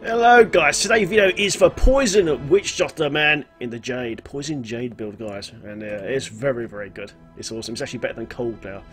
Hello guys, today's video is for Poison Witch Doctor Man in the Jade. Poison Jade build guys, and uh, it's very very good. It's awesome, it's actually better than Cold now.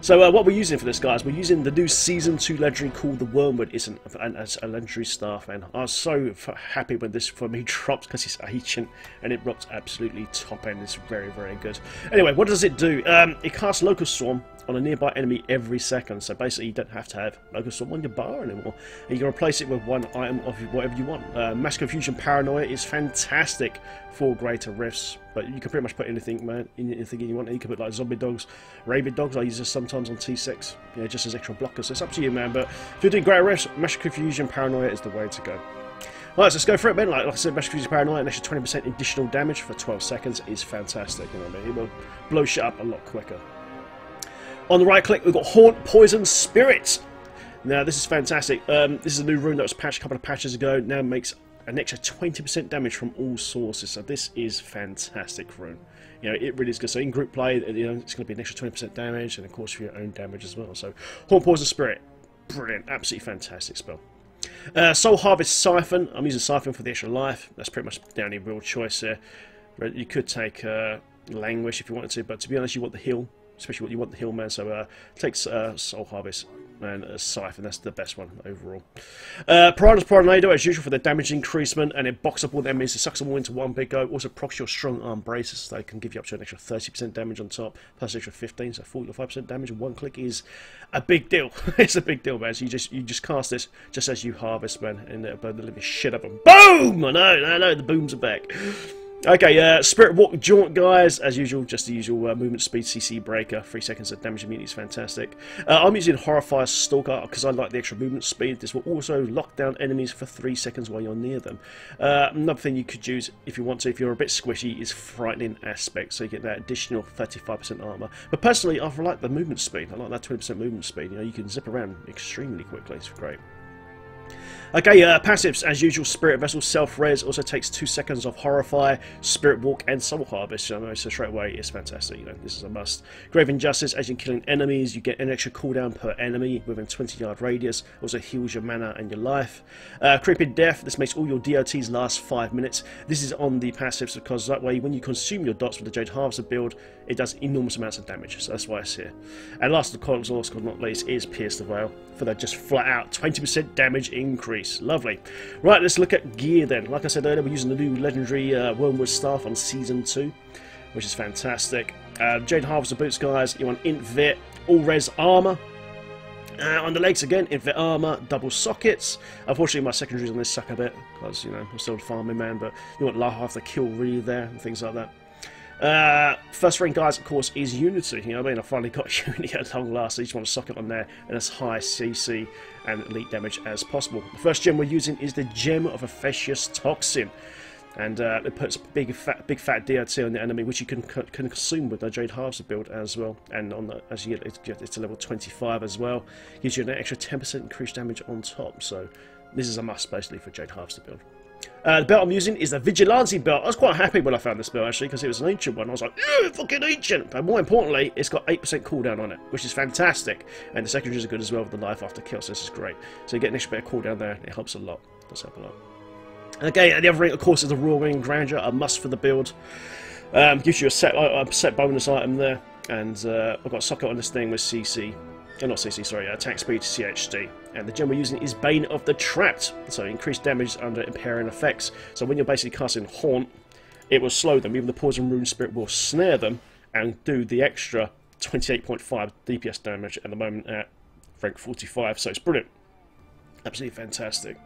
So uh, what we're using for this guys, we're using the new Season 2 legendary called the Wormwood. It's an, an, a legendary staff man. I was so happy when this for me dropped because it's ancient and it dropped absolutely top end. It's very very good. Anyway, what does it do? Um, it casts Locust Swarm on a nearby enemy every second. So basically, you don't have to have Locust Swarm on your bar anymore. And You can replace it with one item of whatever you want. Uh, Mass Confusion Paranoia is fantastic for greater rifts, but you can pretty much put anything, man, anything you want. You can put like zombie dogs, rabid dogs. I use this sometimes on T6, you know, just as extra blockers. So it's up to you, man. But if you're doing greater rifts, Mass Confusion Paranoia is the way to go. Alright, so let's go for it, man. Like, like I said, Mass Confusion Paranoia, an extra 20% additional damage for 12 seconds is fantastic. You know what I mean? It will blow shit up a lot quicker. On the right click, we've got Haunt Poison Spirit. Now, this is fantastic. Um, this is a new rune that was patched a couple of patches ago. Now makes an extra 20% damage from all sources. So this is fantastic rune. You know, it really is good. So in group play, you know, it's going to be an extra 20% damage, and of course for your own damage as well. So Haunt Poison Spirit, brilliant, absolutely fantastic spell. Uh, Soul Harvest Siphon. I'm using Siphon for the extra life. That's pretty much the only real choice there. You could take uh, Languish if you wanted to, but to be honest, you want the heal especially what you want the hill man. So uh, takes uh, Soul Harvest and a and that's the best one overall. Uh, Piranha's Tornado, as usual, for the damage increasement, and it box up all the enemies, it sucks them all into one big go. Also procs your Strongarm Bracers, so they can give you up to an extra 30% damage on top, plus extra 15, so 45% damage in one click is a big deal. it's a big deal, man. So you just you just cast this just as you harvest, man, and it'll blow the living shit up and boom! I know, I know, the booms are back. Okay, uh, Spirit Walk Jaunt, guys. As usual, just the usual uh, movement speed CC breaker. Three seconds of damage immunity is fantastic. Uh, I'm using Horrify Stalker because I like the extra movement speed. This will also lock down enemies for three seconds while you're near them. Uh, another thing you could use if you want to, if you're a bit squishy, is Frightening Aspect. So you get that additional 35% armor. But personally, I like the movement speed. I like that 20% movement speed. You know, you can zip around extremely quickly. It's great. Okay, uh, passives, as usual, Spirit Vessel, Self-Res, also takes 2 seconds of Horrify, Spirit Walk, and Soul Harvest, you know, so straight away, it's fantastic, you know, this is a must. Grave Injustice, as you're killing enemies, you get an extra cooldown per enemy within 20 yard radius, also heals your mana and your life. Uh, Creeping Death, this makes all your DOTs last 5 minutes. This is on the passives because that way, when you consume your dots with the Jade Harvester build, it does enormous amounts of damage, so that's why it's here. And last of the course, not least, is Pierce the Veil, for that just flat out 20% damage increase increase. Lovely. Right, let's look at gear then. Like I said earlier, we're using the new legendary uh, Wormwood Staff on Season 2, which is fantastic. Uh, Jade Harvester Boots, guys, you want Int Vit, All Res Armour. Uh, on the legs again, Int Vit Armour, double sockets. Unfortunately, my secondaries on this suck a bit, because, you know, I'm still a farming man, but you want Life After Kill really there, and things like that. Uh, first ring, guys, of course, is Unity. You know what I mean? I finally got Unity at long last. You just want to sock it on there and as high CC and elite damage as possible. The first gem we're using is the Gem of Infectious Toxin. And uh, it puts big fat, big fat DOT on the enemy, which you can can consume with the Jade Harvester build as well. And on the, as you get, it's a level 25 as well. Gives you an extra 10% increased damage on top. So this is a must basically for Jade Harvester build. Uh, the belt I'm using is the Vigilante belt. I was quite happy when I found this belt actually because it was an ancient one. I was like, fucking ancient! But more importantly, it's got 8% cooldown on it, which is fantastic. And the secondaries are good as well with the life after kill, so this is great. So you get an extra bit of cooldown there, it helps a lot. Does help a lot. Okay, and the other ring, of course, is the Roaring Ring Grandeur, a must for the build. Um, gives you a set, a set bonus item there, and uh, I've got a socket on this thing with CC uh, not CC, sorry, attack speed to CHD. And the gem we're using is Bane of the Trapped, so increased damage under impairing effects. So when you're basically casting Haunt, it will slow them, even the Poison Rune Spirit will snare them and do the extra 28.5 DPS damage at the moment at rank 45, so it's brilliant. Absolutely fantastic.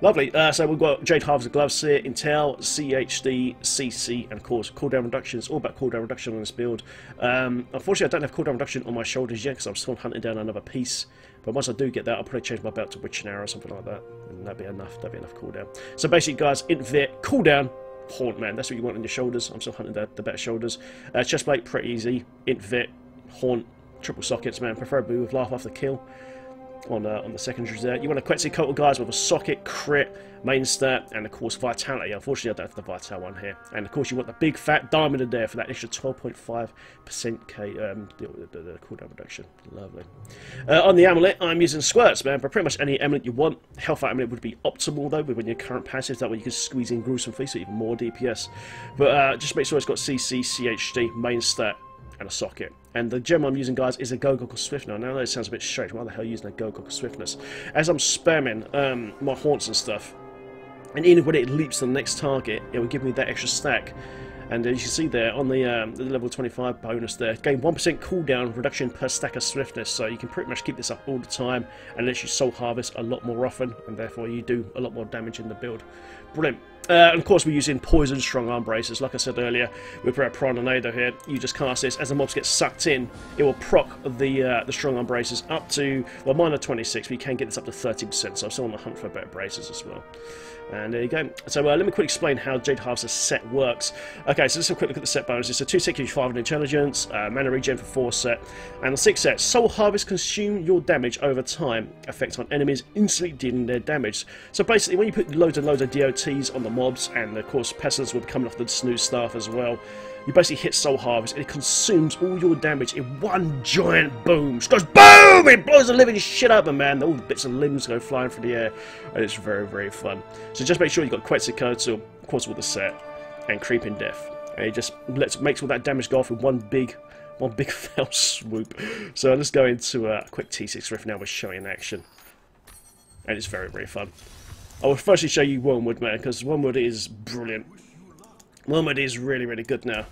Lovely. Uh, so we've got Jade Harvester gloves here, Intel, CHD, CC, and of course cooldown reduction. It's all about cooldown reduction on this build. Um, unfortunately, I don't have cooldown reduction on my shoulders yet because I'm still hunting down another piece. But once I do get that, I'll probably change my belt to Witching Hour or something like that. And that'd be enough. That'd be enough cooldown. So basically, guys, Invit, cooldown, Haunt, man. That's what you want on your shoulders. I'm still hunting the, the better shoulders. Uh, chestplate, pretty easy. Invit, Haunt, triple sockets, man. Preferably with Laugh the Kill. On uh, on the secondaries there. You want a Quetzalcoatl guys with a socket, crit, main stat, and of course vitality. Unfortunately, I don't have the vital one here. And of course, you want the big fat diamond in there for that extra 12.5% K um, the, the, the, cooldown reduction. Lovely. Uh, on the amulet, I'm using Squirt's, man. But pretty much any amulet you want. Health amulet would be optimal though, with your current passive. That way you can squeeze in gruesome feast, so even more DPS. But uh, just make sure it's got CC, CHD, main stat, and a socket. And the gem I'm using, guys, is a Gogok of Swiftness. Now, I know it sounds a bit strange. Why the hell are you using a Gogok of Swiftness? As I'm spamming um, my haunts and stuff, and even when it leaps to the next target, it will give me that extra stack. And as you see there, on the, um, the level 25 bonus there, gain 1% cooldown reduction per stack of swiftness, so you can pretty much keep this up all the time, and lets you soul harvest a lot more often, and therefore you do a lot more damage in the build. Brilliant. Uh, and of course we're using poison Strongarm Bracers, like I said earlier, with our Piranhado here, you just cast this, as the mobs get sucked in, it will proc the uh, the Strongarm Bracers up to, well mine are 26, but you can get this up to 30%, so I'm still on the hunt for better braces as well. And there you go. So uh, let me quickly explain how Jade Harvester set works. Okay, so let's have a quick look at the set bonuses. So 2 6 5 in intelligence, uh, mana regen for 4 set, and the 6 set. Soul Harvest consume your damage over time, effect on enemies instantly dealing their damage. So basically when you put loads and loads of On the mobs, and of course Pestilence will be coming off the snooze staff as well, you basically hit Soul Harvest and it consumes all your damage in one giant boom. It goes BOOM! It blows the living shit up, and man, all the bits and limbs go flying through the air, and it's very, very fun. So just make sure you've got Quetzalcoatl, of course with the set, and Creeping Death. And it just lets, makes all that damage go off in one big one big fell swoop. So let's go into a quick T6 riff now we're showing action. And it's very, very fun. I will firstly show you Wormwood, man, because Wormwood is brilliant. Wormwood is really, really good now.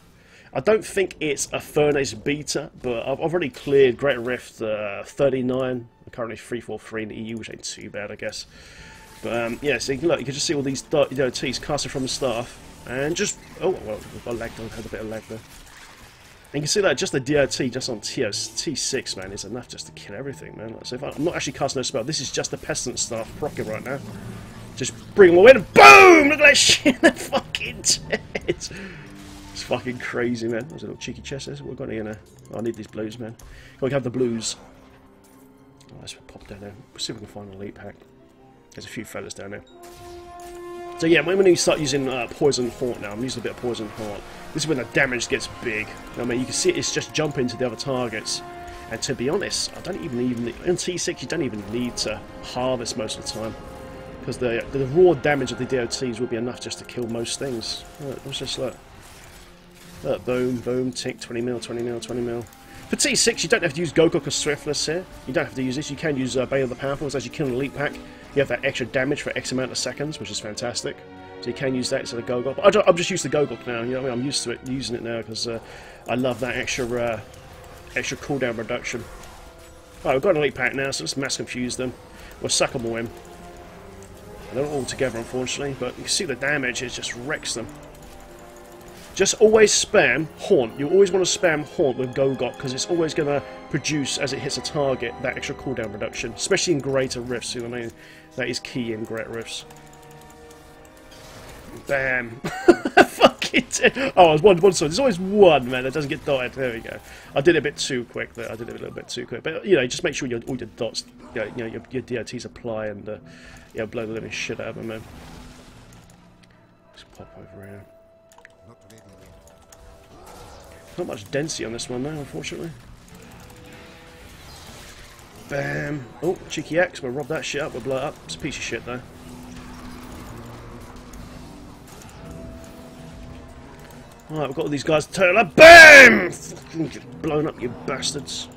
I don't think it's a Furnace beater, but I've already cleared Great Rift uh, 39. I'm currently 343 in the EU, which ain't too bad, I guess. But um, yeah, so you can look, you can just see all these you know, T's casted from the staff, and just oh well, I lagged, I had a bit of lag there. And you can see that just the DOT just on TS, T6, man, is enough just to kill everything, man. So if I, am not actually casting no spell, this is just the Pestilence staff proccing right now. Bring them away and BOOM! Look at that shit, in the fucking dead. It's fucking crazy, man. There's a little cheeky chest there. So we're going to, uh, I need these blues, man. Got to have the blues. Oh, let's pop down there. We'll see if we can find a elite pack. There's a few fellas down there. So yeah, when you start using uh, Poison Haunt now, I'm using a bit of Poison Haunt. This is when the damage gets big. I mean, you can see it's just jumping to the other targets. And to be honest, I don't even even in T6 you don't even need to harvest most of the time because the the raw damage of the DOTs will be enough just to kill most things. Right, let's just look. Look, boom, boom, tick, 20 mil, 20 mil, 20 mil. For T6, you don't have to use Gogok of Swiftness here. You don't have to use this. You can use uh, Bane of the Powerful. As you kill an Elite Pack, you have that extra damage for X amount of seconds, which is fantastic. So you can use that instead of Gogok. I am just used to Gogok now. You know, I mean? I'm used to it, using it now because uh, I love that extra uh, extra cooldown reduction. Right, we've got an Elite Pack now, so let's mass confuse them. We'll suck them all in. They're not all together, unfortunately, but you can see the damage. It just wrecks them. Just always spam Haunt. You always want to spam Haunt with Gogok because it's always going to produce, as it hits a target, that extra cooldown reduction. Especially in Greater Rifts, you know what I mean? That is key in Great Rifts. Bam. It. Oh, there's one, one, sorry. There's always one, man, that doesn't get dotted. There we go. I did it a bit too quick there. I did it a little bit too quick. But, you know, just make sure your, all your dots, you know, your, your DOTs apply and, uh, yeah, blow the living shit out of them, man. Just pop over here. Not much density on this one though, unfortunately. Bam! Oh, cheeky X, we'll rob that shit up, we'll blow it up. It's a piece of shit though. Alright, we've got all these guys turn up. BAM! Fucking get blown up, you bastards.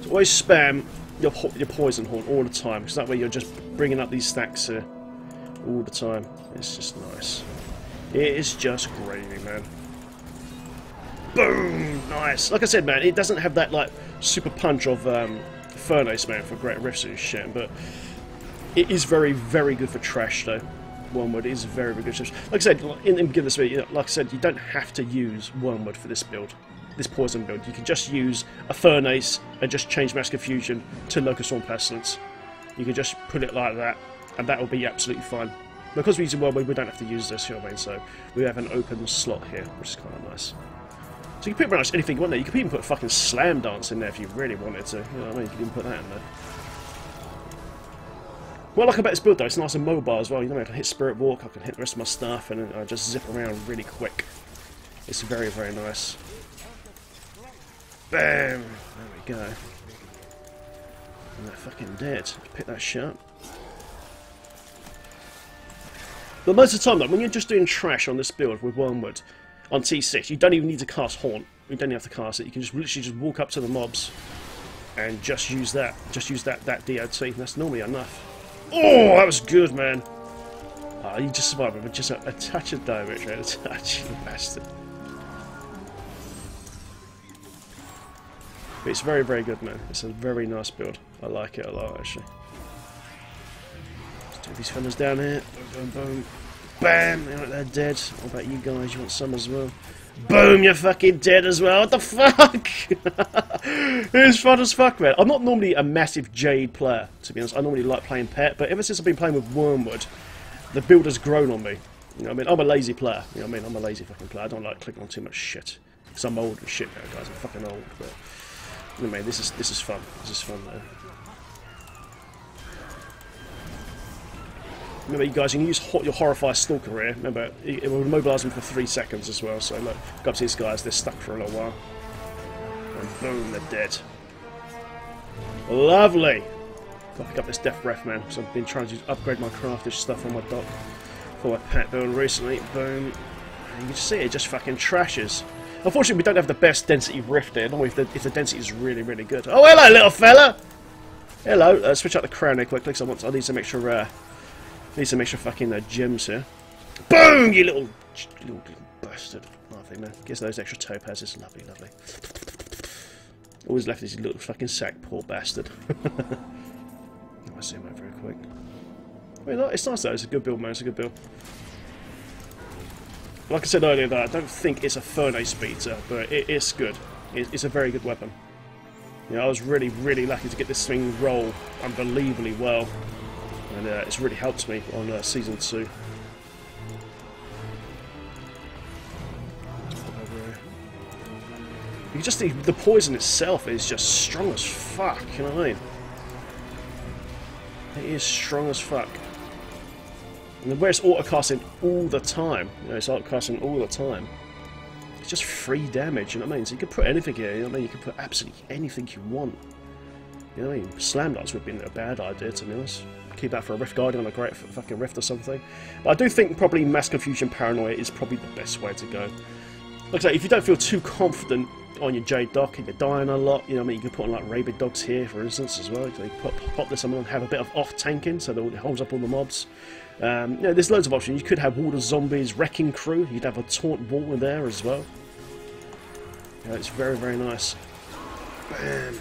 So always spam your, your poison horn all the time, because that way you're just bringing up these stacks here all the time. It's just nice. It is just gravy, man. Boom! Nice. Like I said, man, it doesn't have that like super punch of um, Furnace, man, for great Rifts and shit, but it is very, very good for trash, though. Wormwood is very, very good. Like I said, in, in beginning of this video, like I said, you don't have to use Wormwood for this build, this poison build. You can just use a Furnace and just change Mass Confusion to Locust Swarm Pestilence. You can just put it like that, and that will be absolutely fine. Because we're using Wormwood, we don't have to use this, you know what I mean? So we have an open slot here, which is kind of nice. So you can put pretty much anything you want there. You could even put a fucking slam dance in there if you really wanted to. You know what I mean? You can even put that in there. What I like about this build though, it's nice and mobile as well. You know, I can hit Spirit Walk, I can hit the rest of my stuff, and I just zip around really quick. It's very, very nice. Bam! There we go. And they're fucking dead. Pick that shit up. But most of the time, though, when you're just doing trash on this build with Wormwood on T6, you don't even need to cast Haunt. You don't even have to cast it. You can just literally just walk up to the mobs and just use that. Just use that that DOT. That's normally enough. Oh, that was good, man. Oh, you just survived but just a, a touch of damage, right? A touch, you bastard. But it's very, very good, man. It's a very nice build. I like it a lot, actually. Let's do these fellas down here. Boom, boom, boom. Bam! They're dead. What about you guys? You want some as well? Boom! You're fucking dead as well. What the fuck? it's fun as fuck, man. I'm not normally a massive Jade player, to be honest. I normally like playing Pet, but ever since I've been playing with Wormwood, the build has grown on me. You know what I mean? I'm a lazy player. You know what I mean? I'm a lazy fucking player. I don't like clicking on too much shit. Because I'm old and shit now, guys. I'm fucking old, but... Anyway, this is this is fun. This is fun though. Remember, you guys, you can use your Horrify Stalker here. Remember, it will immobilise them for three seconds as well. So look, go up to these guys. They're stuck for a little while, and boom, they're dead. Lovely. Got to pick up this Death Breath, man. So I've been trying to upgrade my craftish stuff on my doc for my pet build recently. Boom. And you can see it just fucking trashes. Unfortunately, we don't have the best density rift here, not if the, if the density is really, really good. Oh, hello, little fella! Hello, uh, switch out the crown here quickly, because I, want to, I need some extra, uh, need some extra fucking uh, gems here. Boom, you little, little, little bastard. Lovely, man. Gives those extra topazes. Lovely, lovely. Always left this little fucking sack, poor bastard. I'll zoom out very quick. I mean, it's nice though, it's a good build, man, it's a good build. Like I said earlier, though, I don't think it's a furnace beater, but it is good. It's a very good weapon. You know, I was really, really lucky to get this thing roll unbelievably well, and uh, it's really helped me on uh, season two. You just the, the poison itself is just strong as fuck. You know what I mean? It is strong as fuck. And where it's autocasting all the time, you know, it's autocasting all the time, it's just free damage, you know what I mean? So you can put anything here, you know what I mean? You can put absolutely anything you want. You know what I mean? Slam darts would have been a bad idea, to be honest. Keep that for a Rift Guardian on a great fucking Rift or something. But I do think probably Mass Confusion Paranoia is probably the best way to go. Like I say, if you don't feel too confident on your Jade Doc and you're dying a lot, you know I mean? You can put on like Rabid Dogs here, for instance, as well. You can pop, pop this on and have a bit of off tanking so that it holds up all the mobs. Um, you know, there's loads of options. You could have Water Zombies, Wrecking Crew. You'd have a Taunt Wall there as well. Yeah, it's very, very nice. Bam.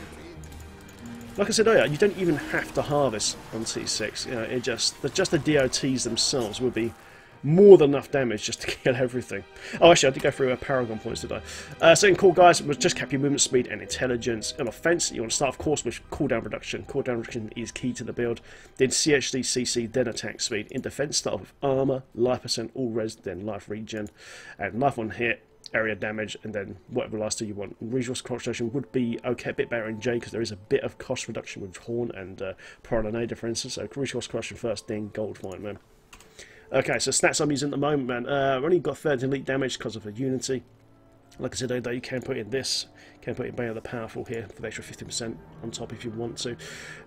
Like I said earlier, you don't even have to harvest on T6. You know, it just the, just the DOTs themselves would be more than enough damage just to kill everything. Oh, actually, I did go through a Paragon points, I? Uh, second call, guys, was just cap your movement speed and intelligence. An offense, you want to start, of course, with cooldown reduction. Cooldown reduction is key to the build. Then CHD, CC, then attack speed. In defense, start with armor, life percent, all res, then life regen, and life on hit, area damage, and then whatever last you want. Resource reduction would be okay, a bit better in J because there is a bit of cost reduction with Horn and uh, for instance. So resource reduction first, then Gold Find, man. Okay, so stats I'm using at the moment, man. Uh, I've only got 13 elite damage because of a Unity. Like I said, though, you can put in this. Can put in Bane of the Powerful here for the extra 50% on top if you want to.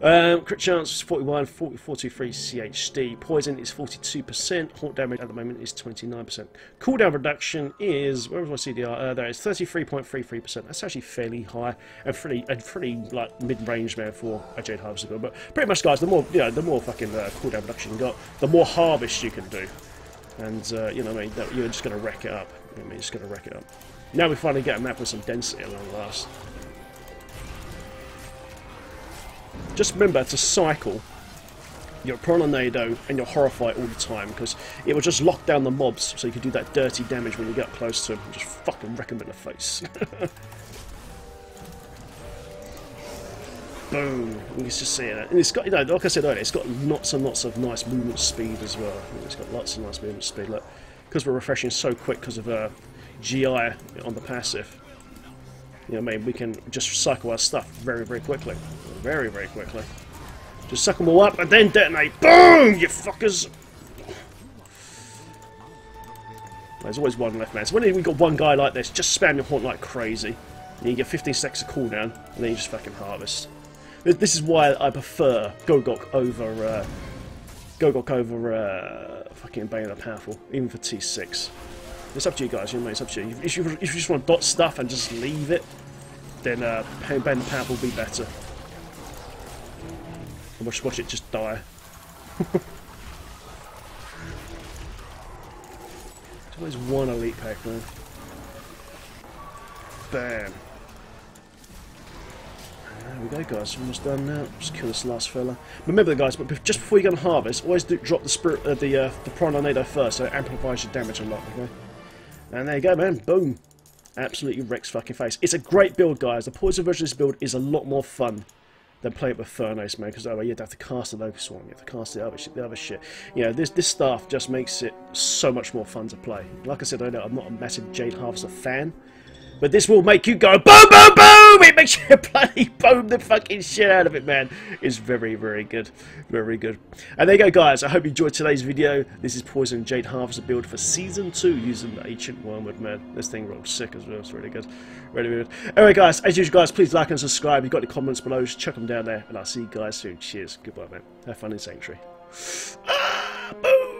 Um, crit chance is 41, 40, 43 CHD. Poison is 42%. Haunt damage at the moment is 29%. Cooldown reduction is, where was my CDR? Uh, there is 33.33%. That's actually fairly high and pretty, and pretty like mid-range man for a Jade Harvester. But pretty much, guys, the more, you know, the more fucking uh, cooldown reduction you got, the more harvest you can do. And, uh, you know I mean? You're just going to wreck it up. I mean? You're just going to wreck it up. Now we finally get a map with some density at long last. Just remember to cycle your Piranhado and your Horrify all the time because it will just lock down the mobs so you can do that dirty damage when you get close to them just fucking wreck them in the face. Boom! You can just see it. And it's got, you know, like I said earlier, it's got lots and lots of nice movement speed as well. It's got lots of nice movement speed. Look, because we're refreshing so quick because of uh, GI on the passive. You know, I mean, we can just recycle our stuff very, very quickly. Very, very quickly. Just suck them all up and then detonate. Boom! You fuckers! There's always one left, man. So when we got one guy like this, just spam your haunt like crazy. And you get 15 seconds of cooldown, and then you just fucking harvest. This is why I prefer Gogok over uh, Gogok over uh, fucking Bane the Powerful, even for T6. It's up to you guys, you know, it's up to you. If you, if you just want to dot stuff and just leave it, then uh, the Powerful will be better. And watch, watch it just die. There's always one elite pack, man. Bam. There we go, guys. Almost done now. Just kill this last fella. Remember, guys, but just before you go and harvest, always do drop the spirit, uh, the uh, the Tornado first, so it amplifies your damage a lot. Okay. And there you go, man. Boom. Absolutely wrecks fucking face. It's a great build, guys. The poison version of this build is a lot more fun than playing it with Furnace, man, because oh, you'd have to cast the Locust Swarm, you have to cast the other shit, the other shit. You know, this this stuff just makes it so much more fun to play. Like I said, I know I'm not a massive Jade Harvester fan, but this will make you go boom, boom, boom! It makes you bloody boom the fucking shit out of it, man. It's very, very good. Very good. And there you go, guys. I hope you enjoyed today's video. This is Poison Jade Harvester build for Season 2 using the Ancient Wormwood, man. This thing rolls sick as well. It's really good. Really good. Anyway, guys, as usual, guys, please like and subscribe. If You've got any comments below, just chuck them down there. And I'll see you guys soon. Cheers. Goodbye, man. Have fun in Sanctuary. Ah, boom!